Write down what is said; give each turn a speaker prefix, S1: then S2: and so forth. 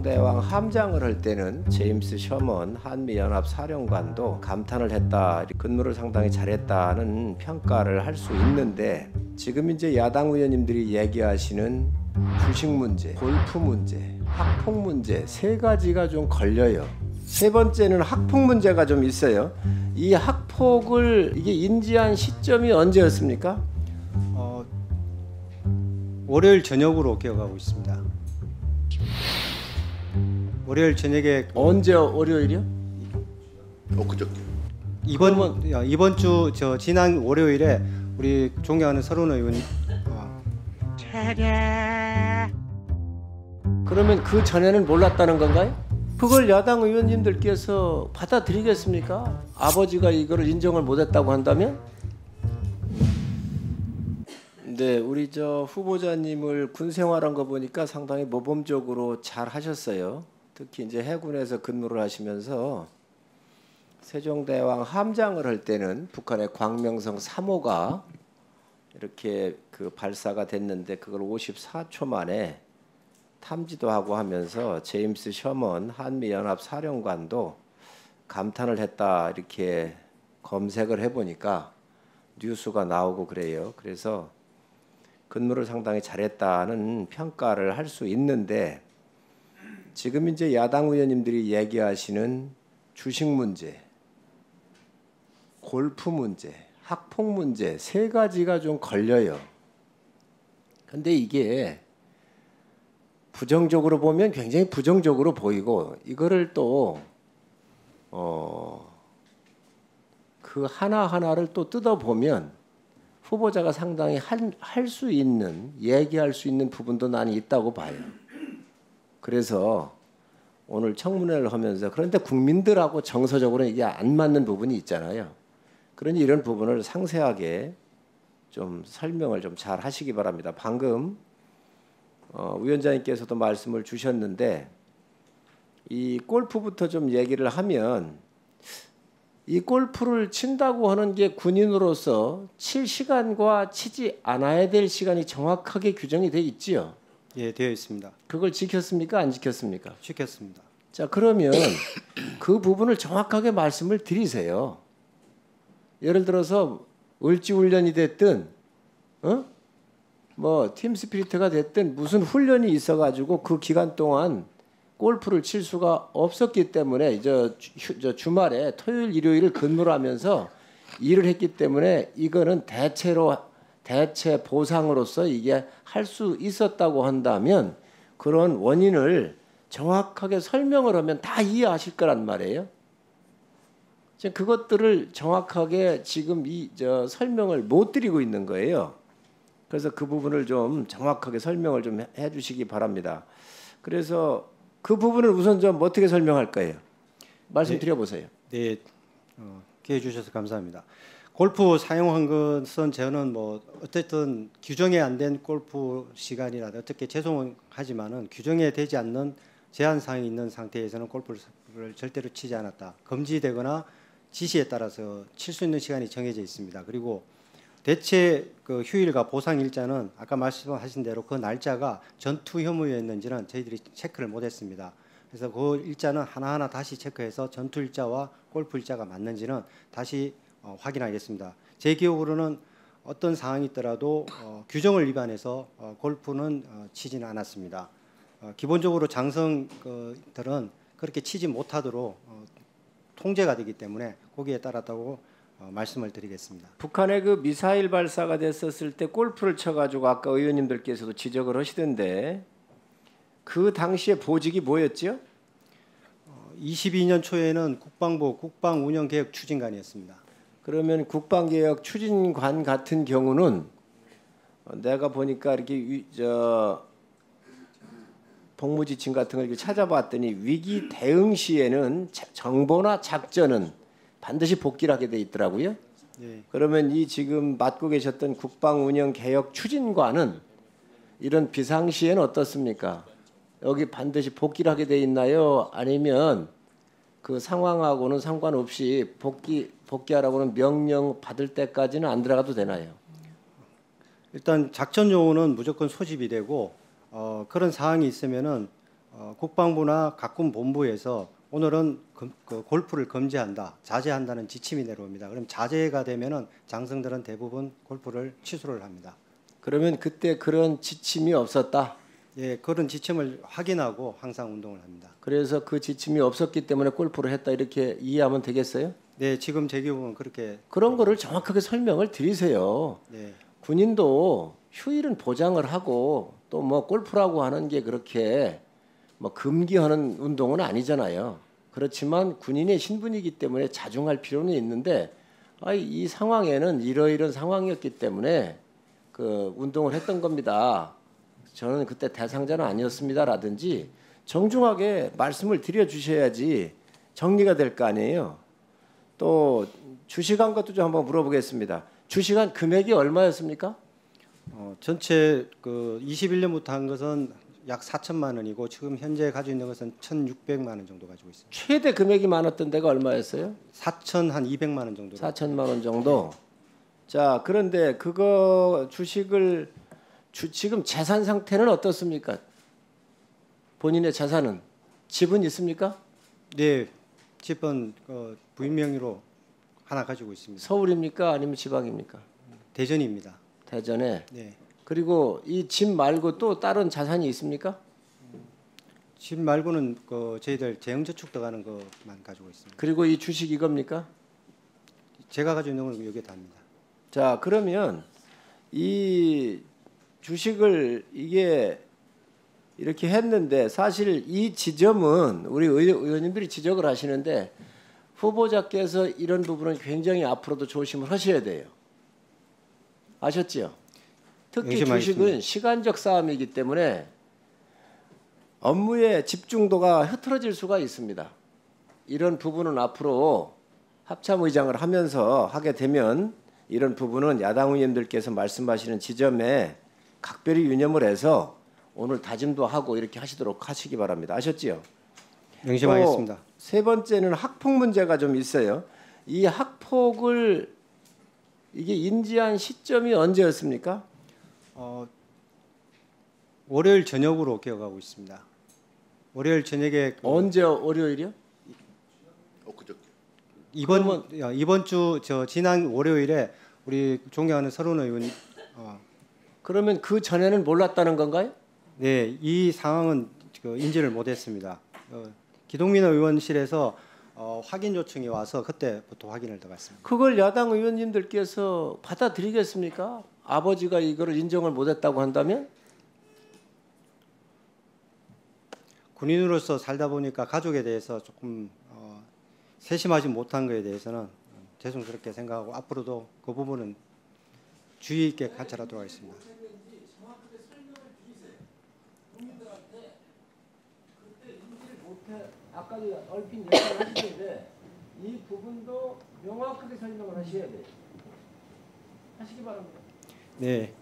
S1: 세종대왕 함장을 할 때는 제임스 셔먼 한미연합 사령관도 감탄을 했다. 근무를 상당히 잘했다는 평가를 할 수 있는데 지금 이제 야당 의원님들이 얘기하시는 주식 문제, 골프 문제, 학폭 문제 세 가지가 좀 걸려요. 세 번째는 학폭 문제가 좀 있어요. 이 학폭을 이게 인지한 시점이 언제였습니까?
S2: 어, 월요일 저녁으로 기억하고 있습니다. 월요일 저녁에
S1: 언제 월요일이요?
S3: 엊그저께
S2: 이번 야, 이번 주 저 지난 월요일에 우리 존경하는 서른 의원 어,
S1: 그러면 그 전에는 몰랐다는 건가요? 그걸 야당 의원님들께서 받아들이겠습니까? 아버지가 이거를 인정을 못했다고 한다면? 네, 우리 저 후보자님을 군 생활한 거 보니까 상당히 모범적으로 잘 하셨어요. 특히 이제 해군에서 근무를 하시면서 세종대왕 함장을 할 때는 북한의 광명성 3호가 이렇게 그 발사가 됐는데 그걸 54초 만에 탐지도 하고 하면서 제임스 셔먼 한미 연합 사령관도 감탄을 했다 이렇게 검색을 해보니까 뉴스가 나오고 그래요. 그래서 근무를 상당히 잘했다는 평가를 할 수 있는데 지금 이제 야당 의원님들이 얘기하시는 주식 문제, 골프 문제, 학폭 문제 세 가지가 좀 걸려요. 근데 이게 부정적으로 보면 굉장히 부정적으로 보이고 이거를 또 어, 그 하나 하나를 또 뜯어 보면 후보자가 상당히 할 수 있는 얘기할 수 있는 부분도 나는 있다고 봐요. 그래서 오늘 청문회를 하면서 그런데 국민들하고 정서적으로 이게 안 맞는 부분이 있잖아요. 그러니 이런 부분을 상세하게 좀 설명을 좀 잘 하시기 바랍니다. 방금 어, 위원장님께서도 말씀을 주셨는데 이 골프부터 좀 얘기를 하면 이 골프를 친다고 하는 게 군인으로서 칠 시간과 치지 않아야 될 시간이 정확하게 규정이 돼 있지요.
S2: 예 되어 있습니다.
S1: 그걸 지켰습니까? 안 지켰습니까?
S2: 시켰습니다.
S1: 자 그러면 그 부분을 정확하게 말씀을 드리세요. 예를 들어서 을지 훈련이 됐든, 어? 뭐 팀 스피리트가 됐든 무슨 훈련이 있어 가지고 그 기간 동안 골프를 칠 수가 없었기 때문에 이제 주말에 토요일 일요일을 근무를 하면서 일을 했기 때문에 이거는 대체로 대체 보상으로서 이게 할 수 있었다고 한다면 그런 원인을 정확하게 설명을 하면 다 이해하실 거란 말이에요. 지금 그것들을 정확하게 지금 이 저 설명을 못 드리고 있는 거예요. 그래서 그 부분을 좀 정확하게 설명을 좀 해주시기 바랍니다. 그래서 그 부분을 우선 좀 어떻게 설명할 거예요? 말씀 드려 보세요.
S2: 네, 어, 기회 주셔서 감사합니다. 골프 사용한 것은 저는 뭐 어쨌든 규정에 안 된 골프 시간이라 어떻게 죄송하지만은 규정에 되지 않는 제한 사항이 있는 상태에서는 골프를 절대로 치지 않았다. 금지되거나 지시에 따라서 칠 수 있는 시간이 정해져 있습니다. 그리고 대체 그 휴일과 보상 일자는 아까 말씀하신 대로 그 날짜가 전투 혐의였는지는 저희들이 체크를 못했습니다. 그래서 그 일자는 하나하나 다시 체크해서 전투 일자와 골프 일자가 맞는지는 다시 어, 확인하겠습니다. 제 기억으로는 어떤 상황이 있더라도 어, 규정을 위반해서 어, 골프는 어, 치지는 않았습니다. 어, 기본적으로 장성들은 그렇게 치지 못하도록 어, 통제가 되기 때문에 거기에 따랐다고 어, 말씀을 드리겠습니다.
S1: 북한의 그 미사일 발사가 됐었을 때 골프를 쳐가지고 아까 의원님들께서도 지적을 하시던데 그 당시에 보직이 뭐였죠?
S2: 22년 초에는 국방부 국방운영개혁 추진관이었습니다.
S1: 그러면 국방개혁 추진관 같은 경우는 어, 내가 보니까 이렇게 위, 저 복무지침 같은 걸 찾아봤더니 위기 대응 시에는 자- 정보나 작전은 반드시 복귀를 하게 돼 있더라고요.
S2: 네.
S1: 그러면 이 지금 맡고 계셨던 국방운영개혁 추진관은 이런 비상시에는 어떻습니까? 여기 반드시 복귀를 하게 돼 있나요? 아니면 그 상황하고는 상관없이 복귀 복귀하라고는 명령 받을 때까지는 안 들어가도 되나요?
S2: 일단 작전 용어는 무조건 소집이 되고 어, 그런 사항이 있으면은 어, 어, 국방부나 각군 본부에서 오늘은 금- 그 골프를 금지한다, 자제한다는 지침이 내려옵니다. 그럼 자제가 되면은 장성들은 대부분 골프를 취소를 합니다.
S1: 그러면 그때 그런 지침이 없었다.
S2: 예, 그런 지침을 확인하고 항상 운동을 합니다.
S1: 그래서 그 지침이 없었기 때문에 골프를 했다 이렇게 이해하면 되겠어요?
S2: 네, 지금 제 기억은 그렇게
S1: 그런 거를 정확하게 설명을 드리세요.
S2: 네,
S1: 군인도 휴일은 보장을 하고 또 뭐 골프라고 하는 게 그렇게 뭐 금기하는 운동은 아니잖아요. 그렇지만 군인의 신분이기 때문에 자중할 필요는 있는데 아, 이 상황에는 이러이런 상황이었기 때문에 그 운동을 했던 겁니다. 저는 그때 대상자는 아니었습니다라든지 정중하게 말씀을 드려 주셔야지 정리가 될 거 아니에요. 또 주식한 것도 좀 한번 물어보겠습니다. 주식한 금액이 얼마였습니까?
S2: 어, 전체 그 21년부터 한 것은 약 4천만 원이고 지금 현재 가지고 있는 것은 1,600만 원 정도 가지고 있습니다.
S1: 최대 금액이 많았던 데가 얼마였어요?
S2: 4천 한 200만 원 정도.
S1: 4천만 원 정도. 자, 그런데 그거 주식을 주, 지금 재산 상태는 어떻습니까? 본인의 재산은 집은 있습니까?
S2: 네, 집은 그 부인 명의로 하나 가지고 있습니다.
S1: 서울입니까? 아니면 지방입니까?
S2: 대전입니다.
S1: 대전에.
S2: 네,
S1: 그리고 이 집 말고 또 다른 자산이 있습니까?
S2: 집 말고는 그 저희들 재형저축 들어가는 것만 가지고 있습니다.
S1: 그리고 이 주식 이겁니까?
S2: 제가 가지고 있는 건 여기에 답니다.
S1: 자, 그러면 이 주식을 이게 이렇게 했는데 사실 이 지점은 우리 의- 의원님들이 지적을 하시는데 후보자께서 이런 부분은 굉장히 앞으로도 조심을 하셔야 돼요. 아셨지요? 특히. 주식은 시간적 싸움이기 때문에 업무의 집중도가 흐트러질 수가 있습니다. 이런 부분은 앞으로 합참의장을 하면서 하게 되면 이런 부분은 야당 의원들께서 말씀하시는 지점에 각별히 유념을 해서 오늘 다짐도 하고 이렇게 하시도록 하시기 바랍니다. 아셨지요?
S2: 명심하겠습니다.
S1: 또세 번째는 학폭 문제가 좀 있어요. 이 학폭을 이게 인지한 시점이 언제였습니까?
S2: 어, 월요일 저녁으로 기억하고 있습니다. 월요일 저녁에 그
S1: 언제 월요일이요?
S3: 엊그저께.
S2: 이번 야, 이번 주 저 지난 월요일에 우리 존경하는 서른 의원 어,
S1: 그러면 그 전에는 몰랐다는 건가요?
S2: 네, 이 상황은 그 인지를 못했습니다. 어, 기동민 의원실에서 어, 확인 요청이 와서 그때부터 확인을 들어갔습니다.
S1: 그걸 야당 의원님들께서 받아들이겠습니까? 아버지가 이거를 인정을 못했다고 한다면
S2: 군인으로서 살다 보니까 가족에 대해서 조금 어, 세심하지 못한 것에 대해서는 어, 죄송스럽게 생각하고 앞으로도 그 부분은 주의 있게 관찰하도록 하겠습니다.
S1: 아까도 얼핏 얘기를 하시는데 이 부분도 명확하게 설명을 하셔야 돼요. 하시기 바랍니다.
S2: 네,